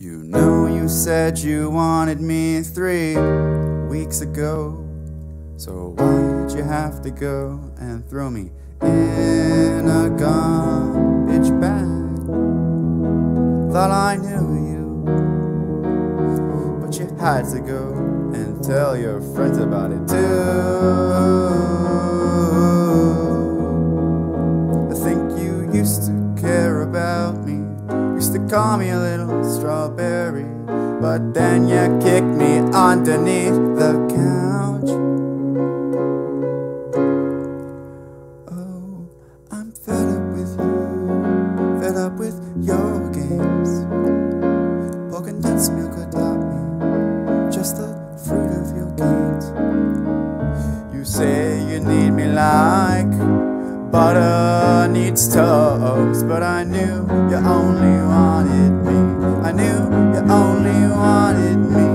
You know you said you wanted me three weeks ago. So why'd you have to go and throw me in a garbage bag? Thought I knew you, but you had to go and tell your friends about it too. I think you used to care about me, Used to call me a little strawberry, but then you kicked me underneath the couch. Oh, I'm fed up with you, fed up with your games. Broken dense milk adopt me, just the fruit of your games. You say you need me like. Butter needs toast, but I knew you only wanted me. I knew you only wanted me.